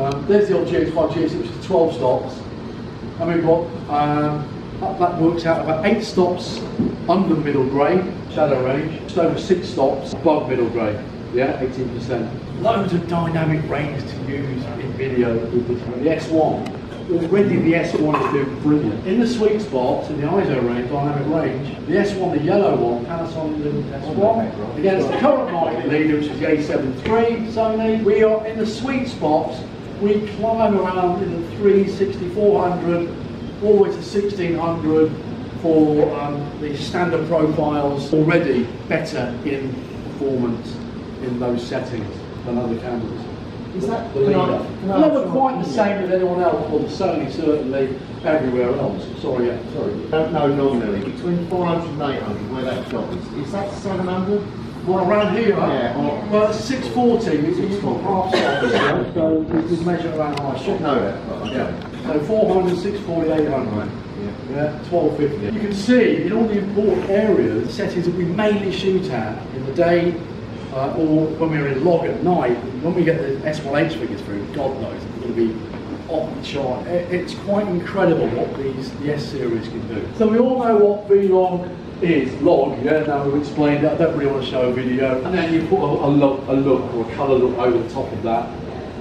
Um, there's the old GX5 GX, which is 12 stops. And we've got, um, that, that works out about 8 stops under middle grey, shadow range, just over 6 stops above middle grey, yeah, 18%. Loads of dynamic range to use in video with the, the S1. Already the S1 is doing brilliant. In the sweet spots, in the ISO range, dynamic range, the S1, the yellow one, Panasonic Lumix S1, against the current market leader, which is the A7 III Sony, we are in the sweet spots we climb around in the 360, 400, all the way to 1600 for um, the standard profiles, already better in performance in those settings than other cameras. Is that the leader? can I- can I Never quite the same as anyone else, or Sony certainly everywhere else. Sorry, yeah, sorry. don't know nominally, between 400 and 800, where that shop is, is that 700? Well, around here, Yeah, well, it's 640, it's it's got half size, so we just measure around half. should know that, but Yeah, so 400, 640, 800. Yeah. Yeah, 1250. You can see in all the important areas, the settings that we mainly shoot at in the day uh, or when we're in log at night, when we get the S1H figures through, God knows, it's going to be off the chart. It- It's quite incredible what these the S series can do. So we all know what Vlog is, log, yeah, now we've explained it, I don't really want to show a video. And then you put a, a look, a look or a colour look over the top of that,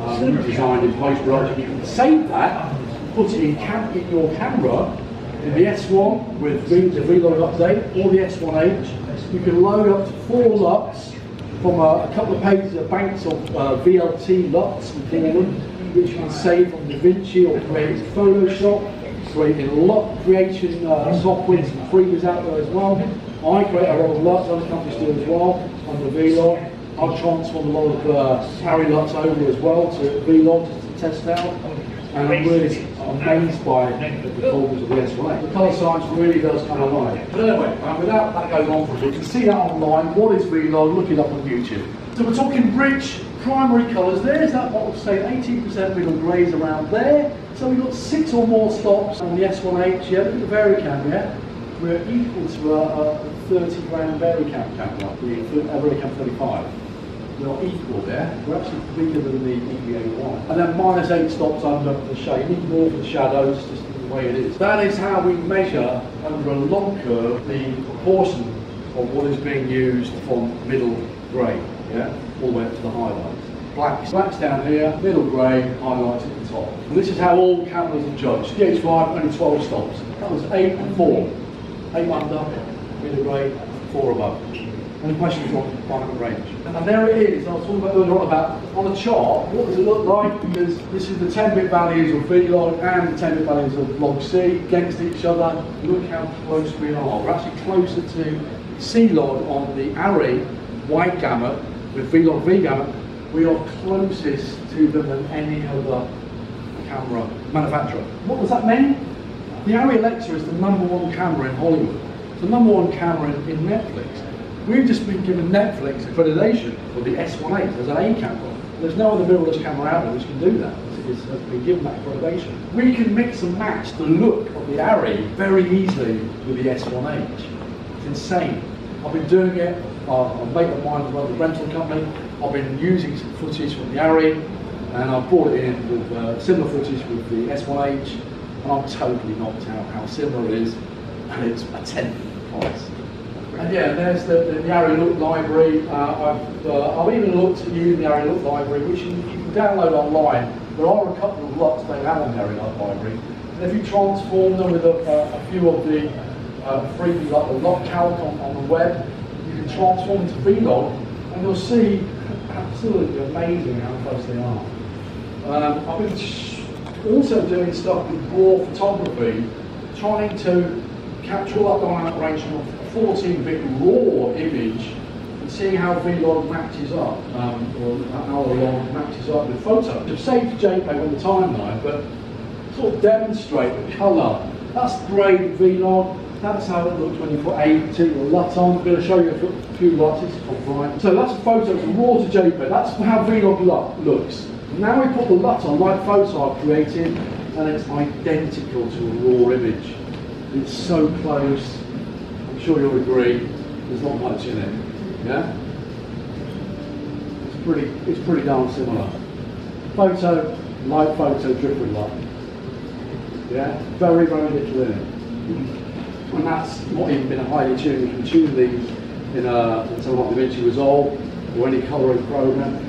um, designed in post-production. You can save that, put it in, cam- in your camera, in the S1 with the Vlog update, or the S1H. You can load up to four LUTs from a, a couple of pages of banks of uh, VLT LUTs, them, which you can save from DaVinci or create Photoshop, creating LUT creation uh, software, freebies out there as well. I create a lot of LUTs, other companies do as well, under Vlog. I've transformed a lot of uh, Arri LUTs over as well to Vlog just to test out. And I'm really amazed by the performance of the S1H. The colour science really does come alive. But anyway, without that going on for a bit, you can see that online. What is Vlog? Look it up on YouTube. So we're talking rich primary colours. There's that what would say 18% middle greys around there. So we've got six or more stops on the S1H. Yeah, look at the Varicam, yeah? We're equal to a, a 30 gram Varicam camera, the Varicam uh, 35 we're equal there. We're actually bigger than the EVA1. And then minus eight stops under the shade. Need more for the shadows, just the way it is. That is how we measure under a long curve the proportion of what is being used from middle grey, yeah, all the way up to the highlights. Black, black's down here, middle grey, highlights at the top. And this is how all cameras are judged. GH5 only 12 stops. That was eight and four. Eight under, middle grey, four above. Any questions on dynamic range? And there it is. I was talking about earlier on about on the chart. What does it look like? Because this is the 10-bit values of VLOG and the 10-bit values of log C against each other. Look how close we are. We're actually closer to C-Log on the Arri wide gamut with VLOG V gamut. We are closest to them than any other camera manufacturer. What does that mean? The Arri Alexa is the number one camera in Hollywood. It's the number one camera in, in Netflix. We've just been given Netflix accreditation for the S1H as an A camera. There's no other mirrorless camera out there which can do that. It's, it's been given that accreditation. We can mix and match the look of the Arri very easily with the S1H. It's insane. I've been doing it. A mate of mine runs the rental company. I've been using some footage from the Arri, and I've brought it in with uh, similar footage with the S1H, and I'm totally knocked out how similar it is, and it's a tenth of the price. And yeah, there's the, the, the Arri Look library. Uh, I've, uh, I've even looked at using the Arri Look library, which you, you can download online. There are a couple of LUTs they have on the Arri Look library. And if you transform them with a, a, a few of the uh, freebies like the LUTCalc on, on the web, transform into Vlog, and you'll see absolutely amazing how close they are. Um, I've been also doing stuff with raw photography, trying to capture all that dynamic range from a 14-bit raw image and seeing how Vlog matches up, um, or how Vlog matches up with photo. I've saved JPEG on the timeline, but sort of demonstrate the colour. That's great Vlog. That's how it looks when you put a particular LUT on. I'm going to show you a few LUTs. It's. So that's a photo from raw to JPEG. That's how Vlog LUT looks. Now we put the LUT on like photo I've created, and it's identical to a raw image. It's so close. I'm sure you'll agree. There's not much in it. Yeah. It's pretty. It's pretty darn similar. Photo, light photo dripping light. Yeah, very, very little in it. And that's not even been highly tuned. You can tune these in a, in something like DaVinci Resolve or any colouring program.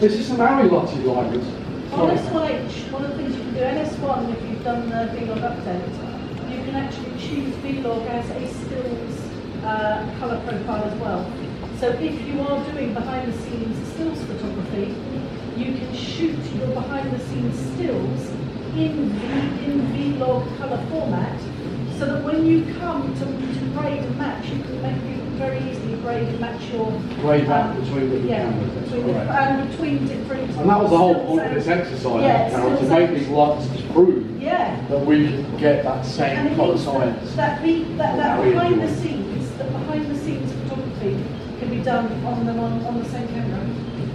This is some Arri Lottie libraries. On. S1H, one of the things you can do, NS1, if you've done the Vlog update, you can actually choose Vlog as a stills uh, colour profile as well. So if you are doing behind the scenes stills photography, you can shoot your behind the scenes stills in, v, in Vlog colour format so that when you come to, to grade and match, you can make you can very easily grade and match your Grade back um, between different yeah, cameras, between the- and between different And that was the whole point of this exercise, Yeah, Carol, to make these lights to prove Yeah. that we can get that same colour science. that, be, that, that behind the scenes, that behind the scenes photography can be done on the on, on the same camera.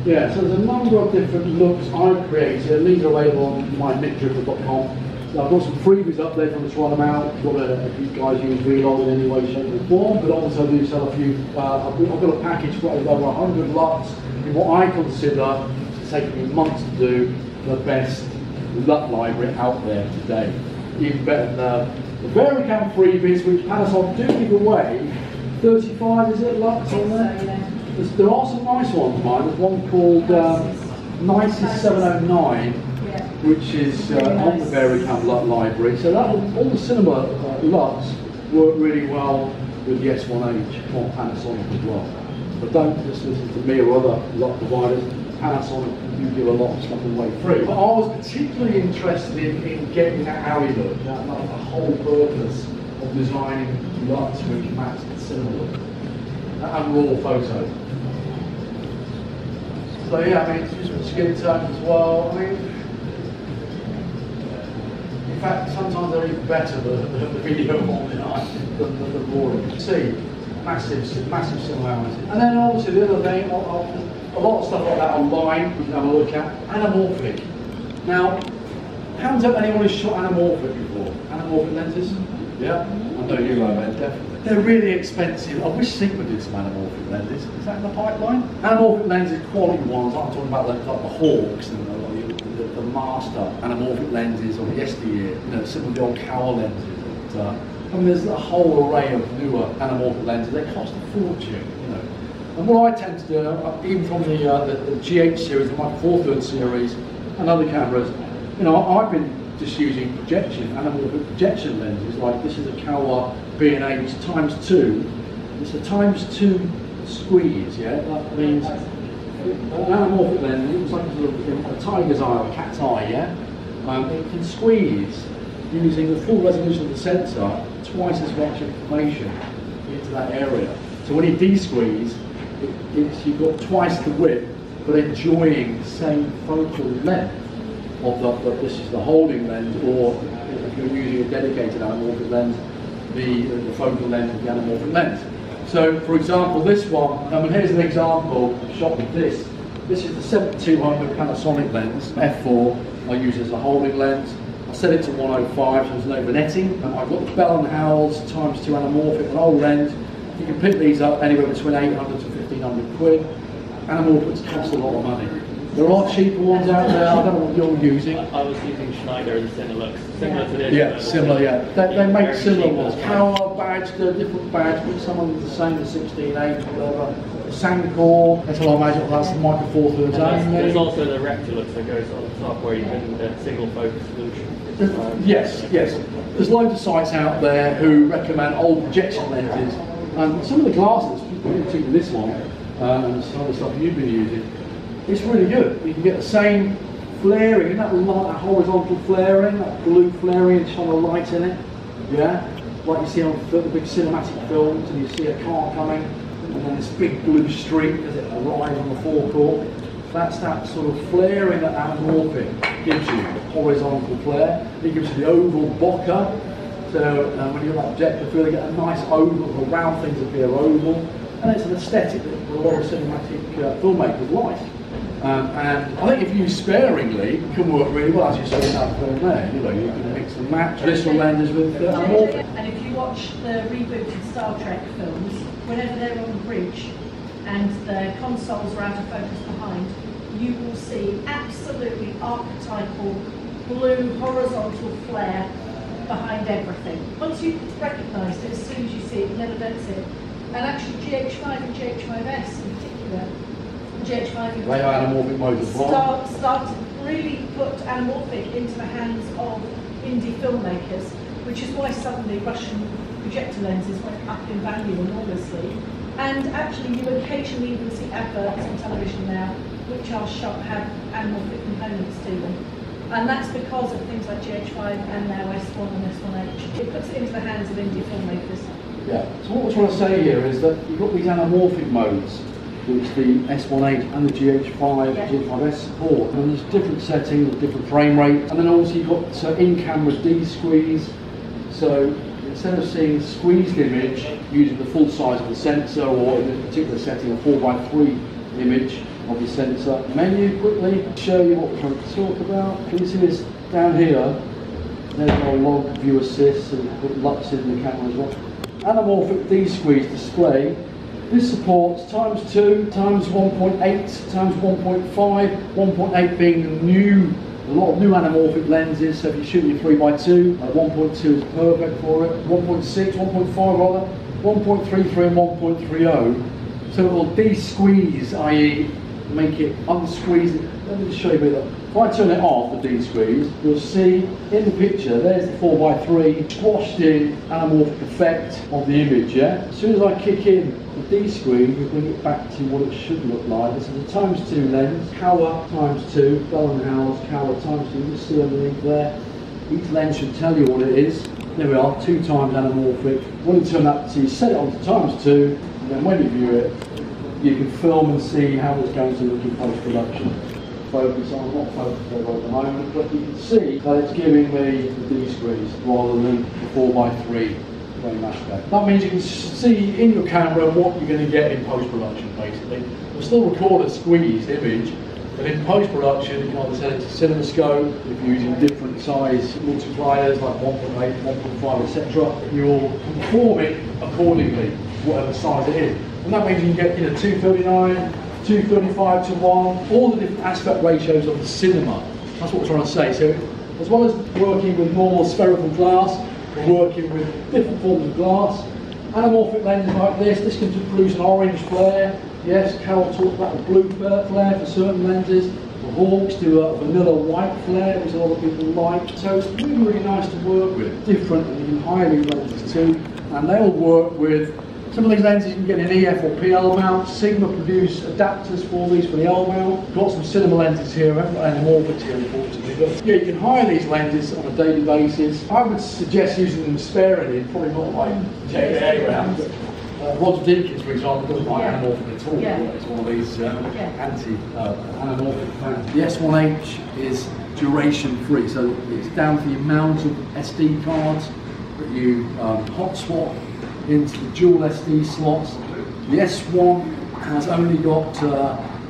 Yeah, so there's a number of different looks I've created, and these are available on my nickdriftwood.com. So I've got some freebies up there from the try them out. Got a, if you guys use Vlog in any way, shape or form, but also do sell a few. Uh, I've, got, I've got a package for over 100 LUTs in what I consider it's taken me months to do the best LUT library out there today. Even better than the, the Varicam freebies, which Panasonic do give away. 35 is it LUTs on there? So, yeah. There are some nice ones, mine. There's one called um, Nicest 709, Yeah. Which is uh, on the. Varicam LUT library. So that all the cinema uh, LUTs work really well with the S1H on Panasonic as well. But don't just listen to me or other LUT providers. Panasonic do give a lot of stuff away free. But I was particularly interested in, in getting that Arri look, that, that the whole purpose of designing LUTs which match the cinema look and raw photo. So yeah, I mean, it's just with skin tone as well. I mean, in fact, sometimes they're even better than the, the video on the than, than the raw. You can see massive, massive similarities. And then obviously the other thing, a lot of stuff like that online we can have a look at. Anamorphic. Now, hands up anyone who's shot anamorphic before? Anamorphic lenses? Yeah? I know you have, Ed, definitely. They're really expensive. I wish Sigma did some anamorphic lenses. Is that in the pipeline? Anamorphic lenses, quality ones. I'm talking about like, like the Hawks and the, like, the, the master anamorphic lenses the yesteryear, you know, some of the old Kowa lenses. That, uh, I mean, there's a whole array of newer anamorphic lenses. They cost a fortune, you know. And what I tend to do, uh, even from the, uh, the, the GH series, the Micro Four Thirds series, and other cameras, you know, I've been just using projection, anamorphic projection lenses, like this is a Kowa B&H times two. It's a times two squeeze, yeah? That means an anamorphic lens, looks like a, sort of, a tiger's eye or a cat's eye, yeah? Um, it can squeeze using the full resolution of the sensor twice as much information into that area. So when you de-squeeze, it, you've got twice the width, but enjoying the same focal length of the, the, this is the holding lens, or if you're using a dedicated anamorphic lens, the, the focal length of the anamorphic lens. So, for example, this one, I mean, here's an example shot with this. This is the 7200 Panasonic lens, f4. I use it as a holding lens. I set it to 105, so there's no vignetting. And I've got the Bell & Howells times 2 anamorphic, an old lens. You can pick these up anywhere between 800 to 1500 quid. Anamorphics cost a lot of money. There are cheaper ones out there, I don't know what you're using. I was using Schneider, and Cinelux, similar to this. Yeah, similar, yeah. They, they make similar ones. Power badge, they're different badge, but some of them are the same, the 16, or whatever. Sankor, that's what I imagine, that's the Micro Four Thirds And there's, also the Rectilux that goes on top where you can the single focus solution. There's- Yes, yes. There's loads of sites out there who recommend old projection lenses. And some of the glasses, particularly this one, uh, and some of the stuff you've been using, it's really good. You can get the same flaring, that light, that horizontal flaring, that blue flaring, and shine a light in it. Yeah? Like you see on the big cinematic films, and you see a car coming, and then this big blue streak as it arrives on the forecourt. That's that sort of flaring that anamorphic gives you, horizontal flare. It gives you the oval bokeh. So uh, when you're like objective field, you get a nice oval, the round things appear oval. And it's an aesthetic that a lot of cinematic uh, filmmakers like. Um, and I think if used sparingly, it can work really well, as you saw in that film there. You know, you can mix and match traditional lenses with uh, anamorphic. And if you watch the rebooted Star Trek films, whenever they're on the bridge and the consoles are out of focus behind, you will see absolutely archetypal blue horizontal flare behind everything. Once you recognise it, as soon as you see it, you never don't it. And actually GH5 and GH5S in particular, GH5 in anamorphic well. start, start to really put anamorphic into the hands of indie filmmakers, which is why suddenly Russian projector lenses went up in value enormously. And actually, you occasionally even see adverts on television now which are shot have anamorphic components to them. And that's because of things like GH5 and now S1 and S1H. It puts it into the hands of indie filmmakers. Yeah. So what we're trying to say here is that you've got these anamorphic modes, which the S1H and the GH5, Yeah. GH5S support. And there's different settings, different frame rate. And then also you've got uh, in-camera D-squeeze. So instead of seeing a squeezed image using the full size of the sensor or in this particular setting a 4x3 image of the sensor, menu quickly show you what we're trying to talk about. Can you see this down here? There's our log view assist and put LUTs in the camera as well. Anamorphic D-squeeze display. This supports times 2, times 1.8, times 1.5, 1.8 being the new, a lot of new anamorphic lenses, so if you're shooting your 3x2, uh, 1.2 is perfect for it, 1.6, 1.5 rather, 1.33 and 1.30. So it will de-squeeze, i.e. make it unsqueeze. Let me just show you a bit If I turn it off, the D-squeeze, you'll see in the picture, there's the 4x3 squashed in anamorphic effect of the image, yeah? As soon as I kick in the D-squeeze, we bring it back to what it should look like. This is a times two lens, Kowa times two, Bell & Howell's Kowa times two, you just see underneath there. Each lens should tell you what it is. There we are, two times anamorphic. When you turn that to, you set it on to times two, and then when you view it, you can film and see how it's going to look in post-production. Focus on, not focus well at the moment, but you can see that it's giving me the D-squeeze rather than the 4x3 aspect. That means you can see in your camera what you're going to get in post-production basically. We'll still record a squeezed image, but in post-production, you can either send it to CinemaScope if you're using different size multipliers like 1.8, 1.5, etc. You'll conform it accordingly, whatever size it is. And that means you can get you know 239, 235 to 1, all the different aspect ratios of the cinema. That's what we're trying to say. So as well as working with normal spherical glass, working with different forms of glass. Anamorphic lenses like this, this can produce an orange flare. Yes, Carol talked about the blue flare for certain lenses. The Hawks do a vanilla white flare, which a lot of people like. So it's really, really nice to work with. Different, and can lenses too. And they'll work with some of these lenses you can get in EF or PL mount. Sigma produce adapters for these for the L mount. Got some cinema lenses here, I haven't got any more here unfortunately. But yeah, you can hire these lenses on a daily basis. I would suggest using them sparingly, probably not like JJ Abrams. but, Uh, Roger Deakins, for example, doesn't like Yeah. anamorphic at all. Yeah. It's one of these uh, Yeah. anti uh, anamorphic fans. The S1H is duration free, so it's down to the amount of SD cards that you um, hot swap into the dual SD slots. The S1 has only got uh,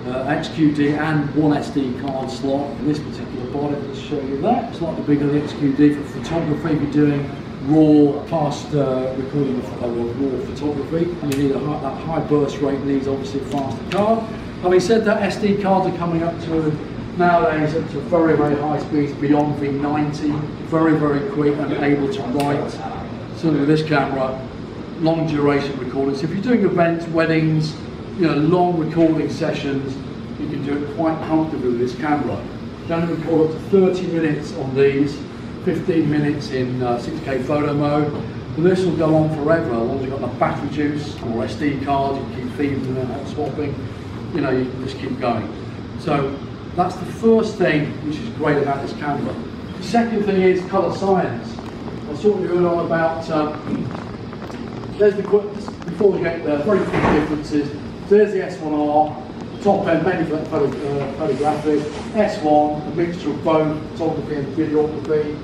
uh, XQD and one SD card slot. In this particular body, I'll show you that. Slightly bigger the XQD for photography. If you're doing raw, fast uh, recording of uh, raw photography, you need a high, that high burst rate needs obviously a faster card. Having said that, SD cards are coming up to nowadays up to very, very high speeds beyond V90, very, very quick and able to write. Certainly with this camera, long duration recording. So if you're doing events, weddings, you know, long recording sessions, you can do it quite comfortably with this camera. You can record up to 30 minutes on these, 15 minutes in uh, 6K photo mode. And this will go on forever, as long as you've got enough battery juice or SD card, you can keep feeding and hot swapping, you know, you can just keep going. So that's the first thing which is great about this camera. The second thing is colour science. I was talking to you earlier about uh, there's the before we get there, very quick differences. There's the S1R, top end, mainly for uh, photographic. S1, a mixture of both photography and videography.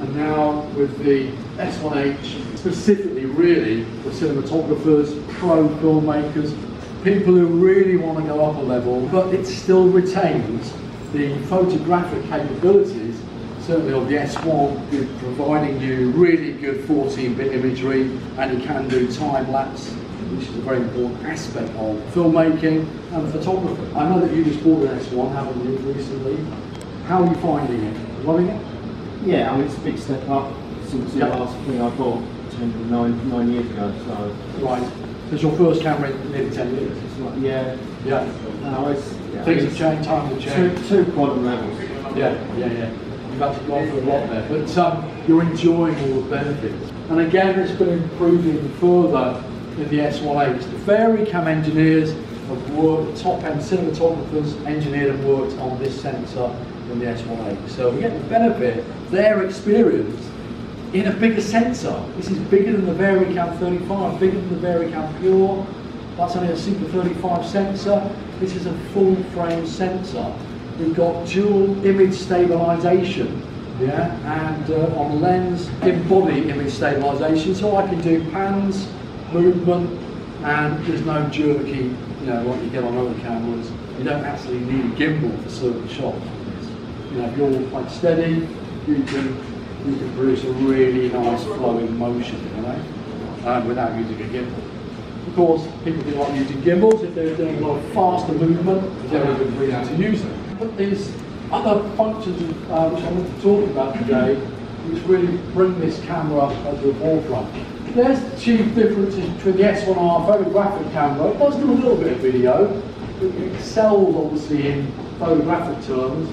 And now with the S1H, specifically really for cinematographers, pro filmmakers, people who really want to go up a level, but it still retains the photographic capabilities certainly of the S1, with providing you really good 14-bit imagery, and you can do time-lapse which is a very important aspect of filmmaking and photography. I know that you just bought an S1, haven't you, recently? How are you finding it? Loving it? Yeah, I mean, it's a big step up since the last thing I bought 10, nine, nine years ago, so Right. So it's your first camera in nearly 10 years? it's like, yeah, Yeah. no, it's, yeah, Things have changed, times have changed. two, two quantum levels. Yeah, yeah, yeah. Actually gone for a lot there, but um, you're enjoying all the benefits. And again, it's been improve even further in the S1H. The Varicam engineers have worked, top-end cinematographers engineered and worked on this sensor in the S1H. So we get the benefit their experience in a bigger sensor. This is bigger than the Varicam 35, bigger than the Varicam Pure. That's only a Super 35 sensor. This is a full frame sensor. We've got dual image stabilization, yeah, and uh, on lens in body image stabilization, so I can do pans, movement, and there's no jerky, you know, like you get on other cameras. You don't actually need a gimbal for certain shots. You know, if you're quite steady, you can you can produce a really nice flowing motion, you know, um, without using a gimbal. Of course, people do like using gimbals if they're doing a lot of faster movement, there's every good reason to use them. But there's other functions uh, which I want to talk about today, which really bring this camera up to the forefront. There's the chief differences between the S1R photographic camera. It does do a little bit of video. It excels obviously in photographic terms.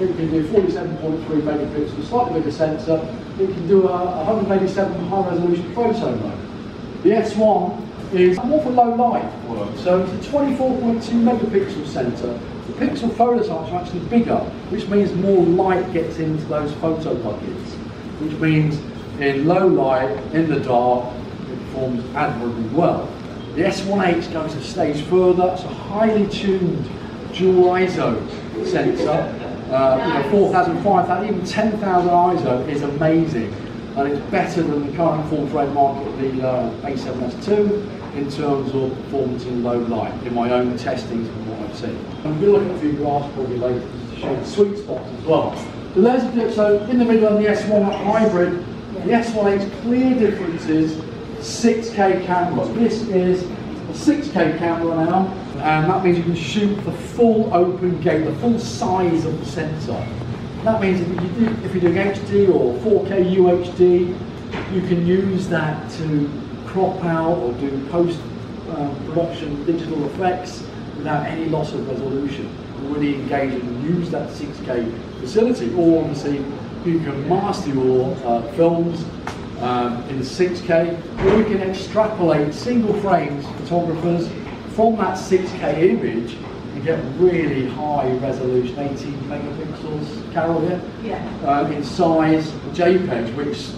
It can do 47.3 megapixels, slightly bigger sensor. It can do a 187 high resolution photo mode. The S1 is more for low light work, so it's a 24.2 megapixel sensor. The pixel photo size are actually bigger, which means more light gets into those photo buckets, which means in low light, in the dark, it performs admirably well. The S1H goes a stage further, it's a highly tuned dual ISO sensor. Uh, you know, 4,000, 5,000, even 10,000 ISO is amazing and it's better than the current full frame market leader A7S2 in terms of performance in low light in my own testings and what I've seen. I'm going at a few graphs probably later to show the sweet spots as well. The there's a dip, so in the middle of the S1 hybrid, the S1H clear differences 6K camera. This is a 6K camera now, and that means you can shoot the full open gate, the full size of the sensor. That means if, you do, if you're doing HD or 4K UHD, you can use that to crop out or do post um, production digital effects without any loss of resolution. Really engage and use that 6K facility. Or obviously, you can master your uh, films um, in 6K, or you can extrapolate single frames, photographers, from that 6K image and get really high resolution, 18 megapixels, Carol here, Yeah. uh, in size JPEGs, which is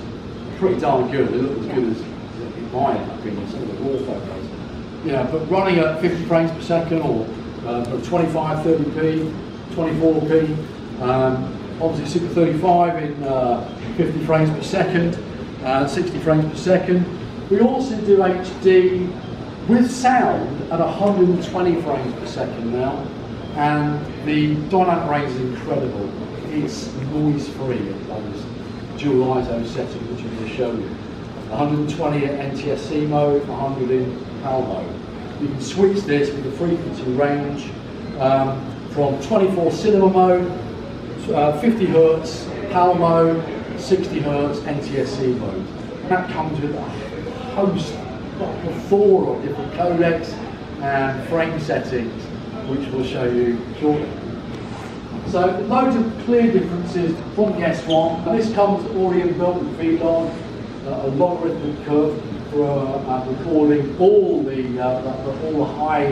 pretty darn good. They look as good as, in my opinion, some of the raw photos. Yeah, but running at 50 frames per second or uh, 25, 30p, 24p, um, obviously Super 35 in uh, 50 frames per second, uh, 60 frames per second. We also do HD with sound at 120 frames per second now, and the dynamic range is incredible. It's noise free at those dual ISO settings, which I'm going to show you. 120 at NTSC mode, 100 in PAL mode. You can switch this with the frequency range um, from 24 cinema mode, uh, 50 hertz PAL mode, 60 hertz NTSC mode. And that comes with a host, a plethora of different codecs and frame settings, which we'll show you shortly. So loads of clear differences from the S1. This comes already built with VLOG, uh, a logarithmic curve for uh, recording all the, uh, the, all the high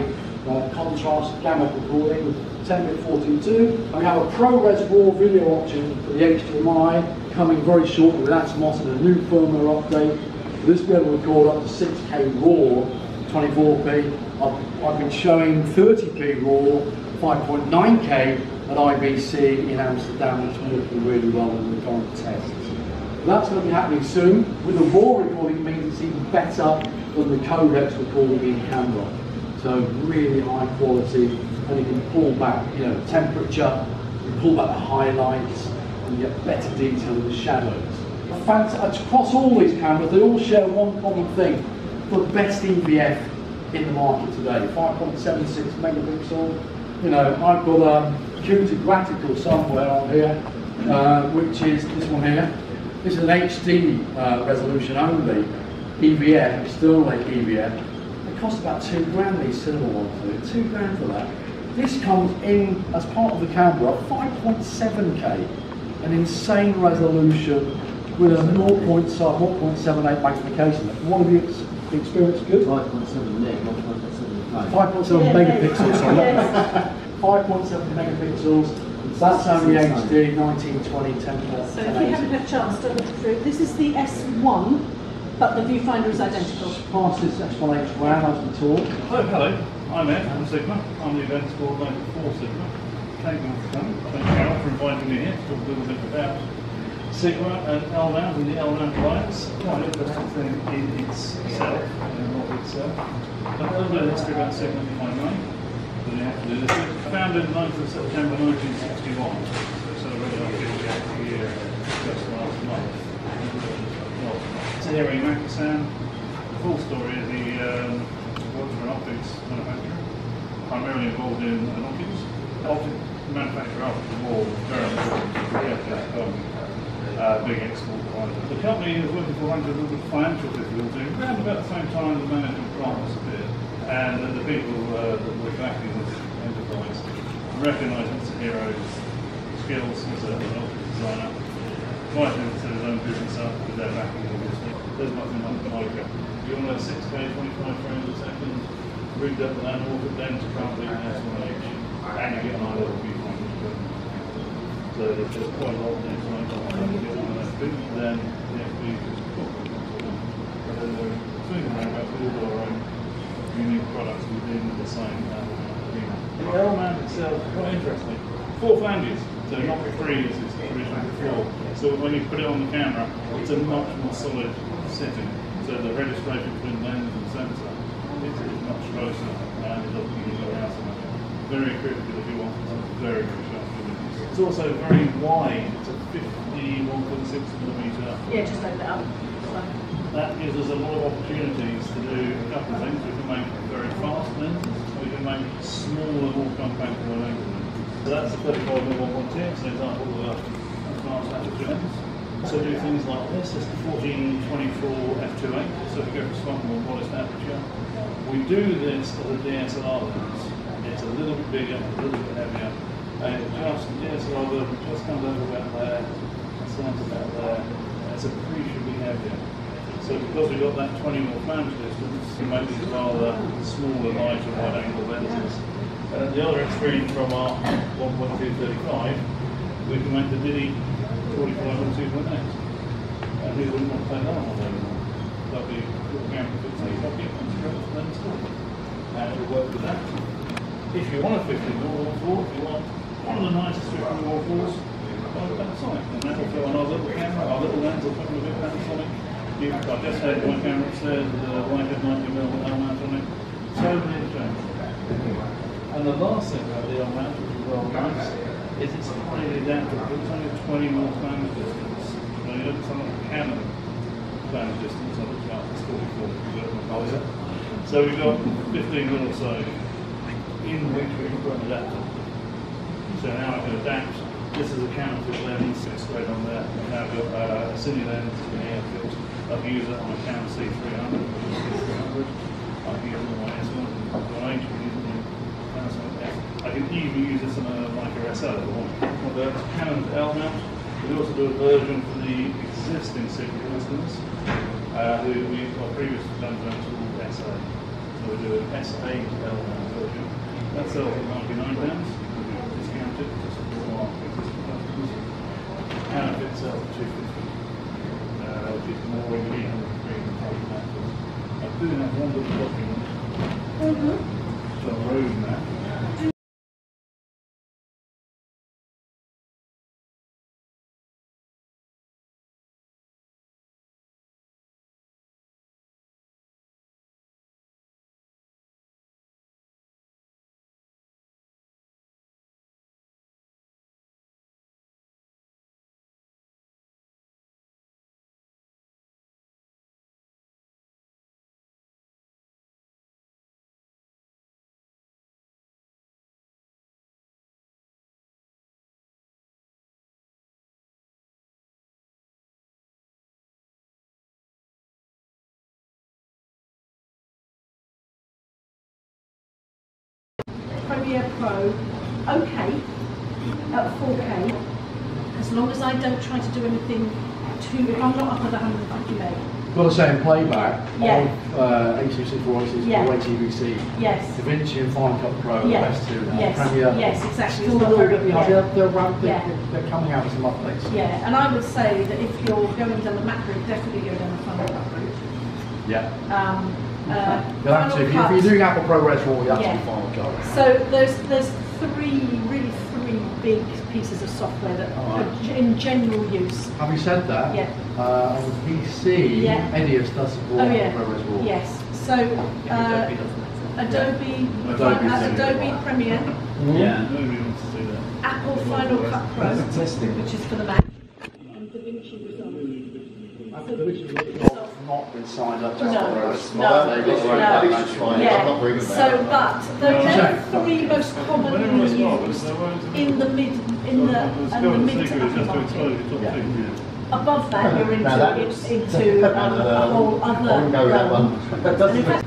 uh, contrast gamma recording with 10-bit 422. We have a ProRes RAW video option for the HDMI coming very shortly with Atomos and a new firmware update. This will be able to record up to 6K RAW, 24p. I've, I've been showing 30p RAW, 5.9K at IBC in Amsterdam, which working really well in the current tests. That's going to be happening soon. With the raw recording, it means it's even better than the codecs recording in camera. So really high quality, and you can pull back, you know, temperature, you pull back the highlights, and you get better detail in the shadows. Fant- across all these cameras, they all share one common thing: the best EVF in the market today. 5.76 megapixel. You know, I've got a Jupiter Gratical somewhere on here, uh, which is this one here. This is an HD uh, resolution only, EVF, external EVF. It costs about two grand these cinema ones, two grand for that. This comes in as part of the camera, 5.7K, an insane resolution with a 0.78 magnification. One of you ex- experienced good? 5.7 meg, 5.7 5.7 megapixels, sorry. 5.7 megapixels, that's only HD, 1920, 10, So if you haven't had a chance to look through, this is the S1, but the viewfinder is identical. Pass this X1H RAM as we talk. Oh, hello. I'm Ed from Sigma. I'm the events coordinator for Sigma. Thank you for coming. Thank you, Carol, for inviting me here to talk a little bit about Sigma and L-Mount and the L-Mount Alliance. Quite an interesting thing in itself and what itself. A little bit of history about Sigma, if I may. To do this. It was Founded 9th of September 1961. So celebrated our 50th year just last month. Well, Tahiri Maki-san. The full story is he um, for an optics manufacturer, primarily involved in an optics. Optic manufacturer after the war was very important to the. Uh, big export provider. The company is working for bit of financial difficulty around about the same time the management partners appeared. And the people uh, that were backing enterprise recognised Mr. Hero's skills as a- optics designer Right into his own business up with their backing obviously. There's nothing like micro. You want a 6K, 25 frames a second, rigged up with an orbit then to translate an S1H, and you get an eye level viewfinder. So there's quite a lot that. You get one of those big, then the FB cool. But then we're swinging around about all our own unique products within the same uh, The L-mount itself is quite interesting. Four flanges, so not three as it's traditionally before. So when you put it on the camera, it's a much more solid setting. So the registration between lens and sensor is, is much closer and it doesn't use around so much. Very critical if you want something very, very sharp. It's also very wide. It's a 51.6 millimeter Yeah, just open that. that gives us a lot of opportunities to do a couple of things. We can make very fast lenses, we can make smaller, more compact lenses. So that's the 35 mm 1.2, it's an example of a fast aperture. So do things like this, it's the 1424 f2.8, so if you go for slightly more modest aperture. We do this as a DSLR lens. It's a little bit bigger, a little bit heavier, and it just, the DSLR just comes over about there, stands about there, it's appreciably heavier. So because we've got that 20 mm flange distance, we make these rather smaller, lighter, wide angle lenses. And at the other extreme from our 1.235, we can make the Diddy 45 and 2.8. And who wouldn't want to take that on there? That'd be a camera fixing pocket and straight lens forward. And it will work with that. If you want a 50 mm forward, if you want one of the nicest 50 mm forwards, well, Panasonic. And that will go our little camera, our little lens will come with a Panasonic. You, I just had my camera upstairs with a Leica 90 mm L mount on it. So many changes. And the last thing about the L mount, which is well nice, is it's highly adaptable. It's only 20 mm flange distance. Now you look at some of the Canon flange distance, I looked it's 44 because So we've got 15 mil or so in which we can put an adapter. So now I can adapt. This is a counterfeit lens, it's straight on there. Now I've got uh, a lens in the airfield. I can use it on a Canon C300, C300. I can use it on my S1, on H, I can even use this on a Leica SL want. Well, the Canon L mount. We also do a version for the existing Sigma customers uh, who we've got previous done called SA. So we do an SA L mount version. That sells at 99 pounds. Discounted to support our existing customers. Canon out 250 uh, is more than 300 Premiere Pro, okay, at 4K, as long as I don't try to do anything too, if I'm not up at 150 meg. Got to say in playback, Yeah. of uh, H264 voices, Yeah. or ATVC, Yes. DaVinci and Final Cut Pro are the best two now. Yes. Premiere, Yes, exactly. Still It's a not little very- bit behind. yeah. They're, they're, ramp- they're, they're coming out with some updates. Yeah, and I would say that if you're going down the Mac route, definitely go down the Final Cut route. Yeah. Um, uh, You'll have to, if, you, if you're doing Apple ProRes RAW, you have Yeah. to do Final Cut. So there's there's three really three big pieces of software that All right. are in general use. Having said that, Yeah. uh, on the PC, Yeah. Edius does support Oh yeah, ProRes RAW. yes. So uh, Adobe Adobe uh, Premiere. Adobe Premiere, Yeah. Nobody wants to do that. Apple Final Cut Pro, Testing. which is for the Mac, and DaVinci Resolve. Not, not been signed up to No, ProRes. no, They've got their own no. package. I'm Yeah. not very So, but the they're the three most Whenever commonly used in the mid in the The and the mid to upper just to expose market. Yeah. Above that, you're into Now that into um, a um, whole other wouldn't that realm. one. Um, and in fact,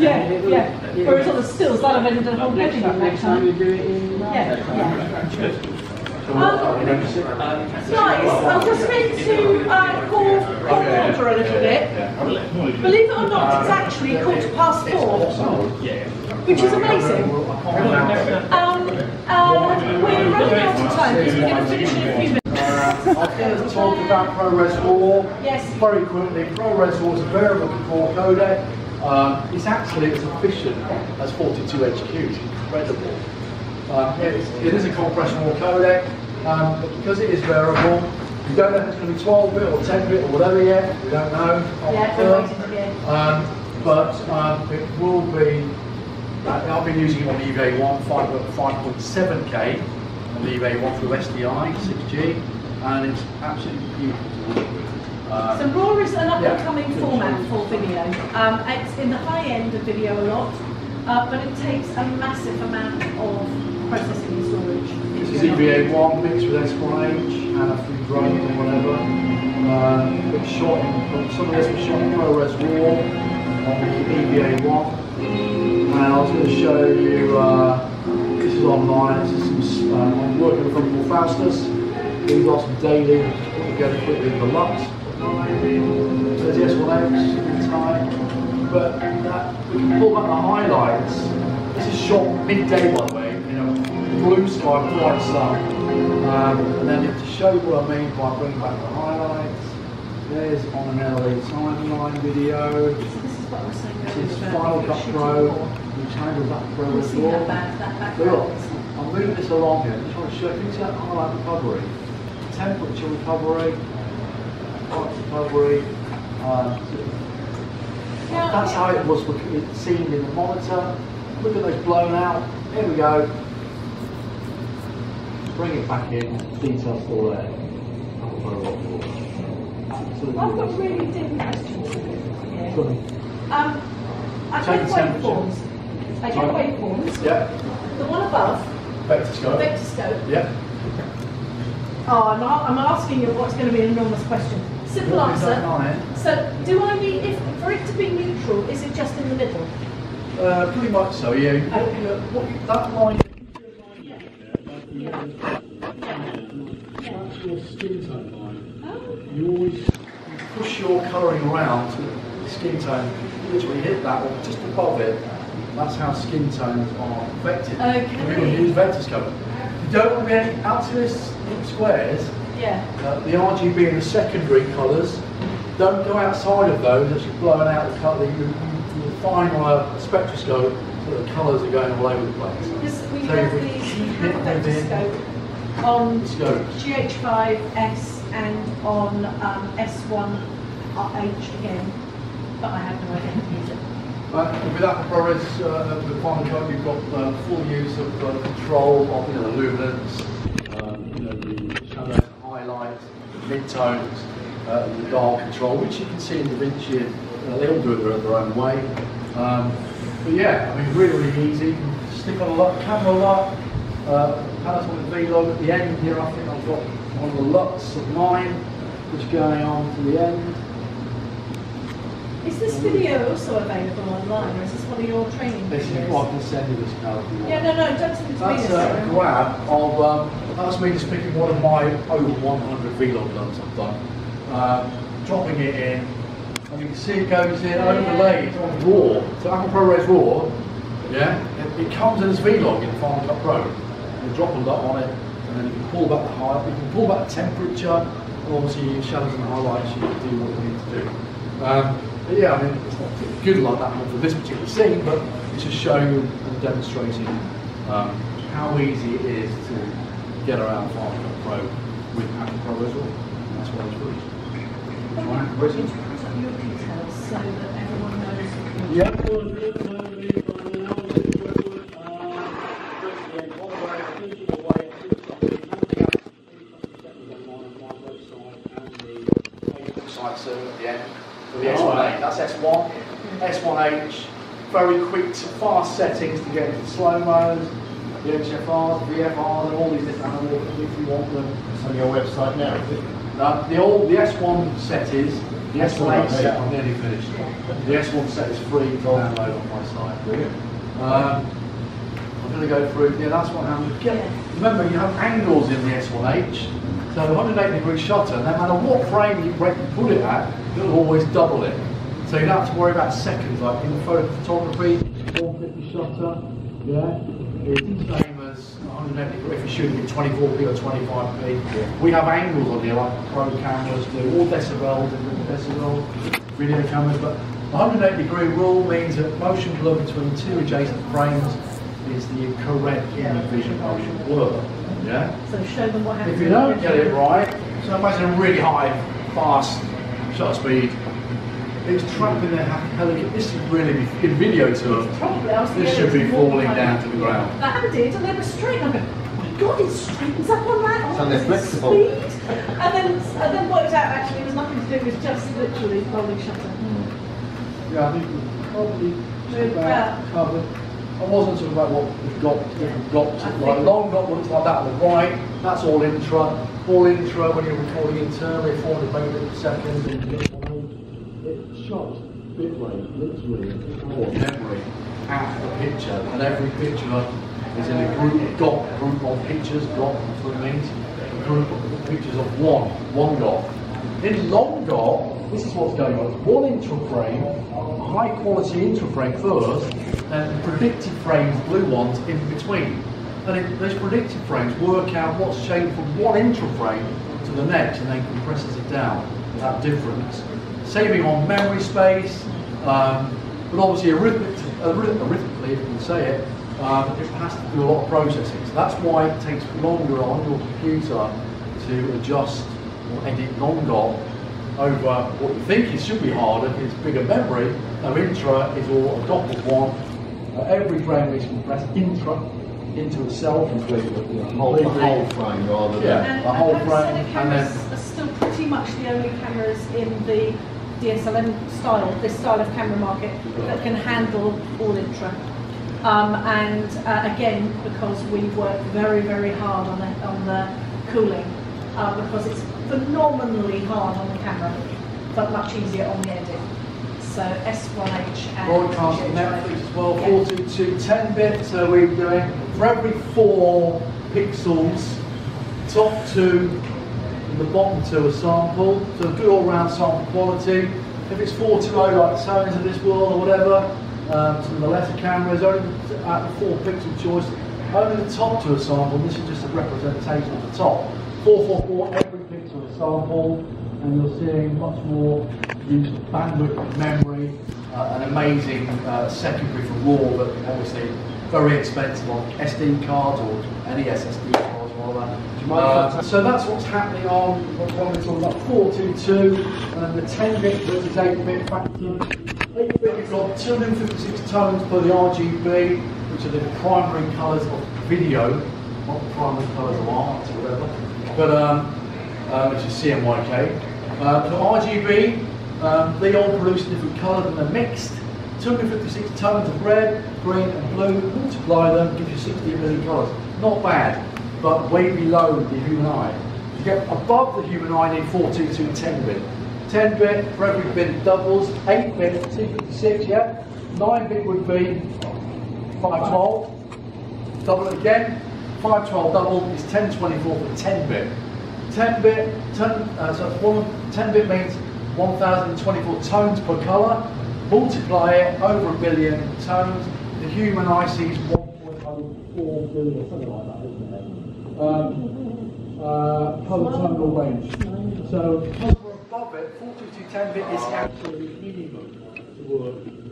yeah, yeah. Whereas on the stills, that have ended a whole wedding in time. do it in. Yeah, yeah. Um, you know, just- Guys, I'm just going to uh, call, call order a little bit. Believe it or not, it's actually quarter past four, which is amazing. Um, uh, we're running out of time because we're going to finish in a few minutes. Uh, going to talk about ProRes RAW Yes. very quickly. ProRes RAW is a variable control codec. Um, it's actually as efficient as 42HQ. It's incredible. Um, it's, it is a compressed RAW codec, um, but because it is variable, we don't know if it's going to be 12 bit or 10 bit or whatever yet. We don't know. Yeah, confirm. we're waiting to. Um, but um, it will be, uh, I've been using it on the EVA 1 5 5.7K on the EVA 1 through SDI 6G, and it's absolutely beautiful to work with. Um, So RAW is an up and Yeah. coming format for video. Um, it's in the high end of video a lot, uh, but it takes a massive amount of processing and storage. This is EVA 1 mixed with S1H and a few drones or whatever. Uh, shot in, some of this was shot in ProRes RAW on the EVA 1. And I was going to show you, uh, this is online, this is some, uh, I'm working with a company called Faustus. We've got some daily, put together quickly the Lux. There's the S1H in time. But that, we can pull back the highlights. This is shot midday, by the way, blue sky, bright sun. Um, and then to show you what I mean by bringing back the highlights, there's on an LA timeline video. So this is what saying This is Final Cut Pro, which handles that Pro as that well. back, that back. Look, I'm moving this along here, I just want to show you, that highlight recovery, temperature recovery, light recovery. Um, Yeah, that's how it was it seen in the monitor. Look at those blown out. Here we go. Bring it back in, details still there. Apple Pro Absolutely I've got really dim questions for you. Yeah. Um, I Take get the temperature. waveforms. I Sorry. waveforms. Yeah, The one above, vector scope. vector scope. Yeah. Oh, I'm, I'm asking you what's going to be an enormous question. Simple What answer. So, do I need, if, for it to be neutral, is it just in the middle? Uh, pretty much so, yeah. Okay. What that line. That's your skin tone line. Oh, You always push your colouring around to the skin tone, you literally hit that or just above it. That's how skin tones are affected. Okay. People use vector scope. You don't want to be any out to this in squares. yeah. Uh, the RGB and the secondary colours, don't go outside of those, that's just blowing out the colour. You, you, you'll find on a spectroscope that the colours are going all over the place. We So have if the we keep we it have vector within scope on the. GH5S and on um, S1H again, but I have no idea how to use it. Uh, with Apple ProRes, uh, with Final Cut, you've got uh, full use of uh, control of you know, the luminance, um, you know, the shadow, highlight, mid-tones, uh, the dial control, which you can see in DaVinci. Uh, they all do it their, own way. Um, but yeah, I mean, really, really easy. Stick on a lock, camera lock, uh, Panasonic V-Log at the end here. I think I've got one of the LUTs of mine, which going on to the end. Is this video also available online, or is this one of your training This is, videos? well, I can send you this now if you want. Yeah, no, no, don't send it to me That's a grab of, um, that's me just picking one of my over 100 vlog guns I've done, um, dropping it in, and you can see it goes in overlaid on RAW, so Apple ProRes RAW, yeah, it, it comes in as vlog in Final Cut Pro. You drop a lot on it, and then you can pull back the height, you can pull back the temperature, and obviously your shadows and highlights, you can do what you need to do. Um, but yeah, I mean, it's not particularly good like that for this particular scene, but it's just showing you and demonstrating um, how easy it is to get around Final Cut Pro with Apple ProRes RAW. And That's what it's released. Well, you could put up your details so that everyone knows. Yeah. Sites at the end for the S1H. That's S1, S1H. Very quick, to fast settings to get into slow mos, the HFRs, VFRs, and all these different animals if you want them. It's on your website now, is it? Uh, the old, the S1 set is, the S1H S1H, set, yeah. I'm nearly finished. The S1 set is free to download on my site. Brilliant. Um, I'm going to go through, yeah, that's what happens. Get, remember, you have angles in the S1H, so the 180 degree shutter, no matter what frame you break you put it at, it'll always double it. So you don't have to worry about seconds, like in photography, 150 shutter, yeah, it's the same as 180 degree if you're shooting at 24p or 25p. Yeah. We have angles on here, like pro cameras do, all decibels, different decibel video cameras, but 180 degree rule means that motion blur between two adjacent frames is the correct human vision motion blur. Yeah? So show them what happens. If you don't get it right, so imagine a really high, fast shutter speed, it's trapping their helicopter. This should really be, in video terms, Probably, I was this should be falling down to the ground. That did, and they were straight. And I go, oh my god, it straightens up on that. So they're oh, flexible. Speed. And then, and then worked out actually it was nothing to do with just literally rolling shutter. Yeah, I think we probably We've, about covered. I wasn't talking about what we've got, different dots, like long GOP looks like that on the right, that's all intra. All intra when you're recording internally, 400 megabits per second, and you get one it shot bitrate, literally, or memory at the picture, and every picture is in a group, dot, group of pictures, dot, it means, a group of pictures of one, one dot. In long GOP, this is what's going on. One intra frame, high quality intra frame first, and predicted frames, blue ones, in between. And it, those predicted frames work out what's changed from one intra frame to the next, and then compresses it down. That difference, saving on memory space, um, but obviously arithmetic, arith- arithmetically, if you can say it, um, it has to do a lot of processing. So that's why it takes longer on your computer to adjust or edit long GOP over what you think it should be harder, it's bigger memory. No intra is all a dot of one. Uh, every frame is compressed intra into itself, Completely, completely. the whole, the whole frame rather than. Yeah. And, the whole frame, Panasonic and then- are still pretty much the only cameras in the DSLM style, this style of camera market, that can handle all intra. Um, and uh, again, because we work very, very hard on the, on the cooling, uh, because it's phenomenally hard on the camera, but much easier on the edit. So S1H and broadcast Netflix as well, Yeah. 422 10 bit, so we're doing for every four pixels, top two and the bottom two are sample, so good all round sample quality. If it's 420 like Sony's of this world or whatever, um, some of the lesser cameras, only at the four pixel choice, only the top two are sample, this is just a representation of the top. 444, every pixel is sample, and you're seeing much more use of bandwidth of memory, uh, an amazing uh, secondary for RAW, but obviously very expensive on SD cards or any SSD So that's what's happening on what we're talking about 422 and the 10 bit versus 8 bit factor. 8 bit you've got 256 tones per the RGB, which are the primary colours of video, not the primary colours of art or whatever, but um, uh, which is CMYK. Uh, the RGB, um, they all produce a different colours and they're mixed. 256 tones of red, green and blue, multiply them, gives you 60 million colours. Not bad, but way below the human eye. You get above the human eye, you need 422 10 bit. 10 bit for every bit doubles, 8 bit 256, yeah? 9 bit would be 512, double it again, 512 double is 1024 for 10 bit. 10 bit, 10, uh, so one, 10 bit means 1024 tones per colour, multiply it over a billion tones, the human eye sees 1.04 billion, something like that? Um, uh, tonal range. So above it, 4210 bit is the minimum to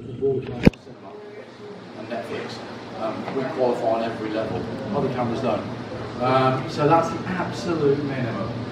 to broadcast cinema and Netflix. Um, we qualify on every level. Other cameras don't. Um, so that's the absolute minimum.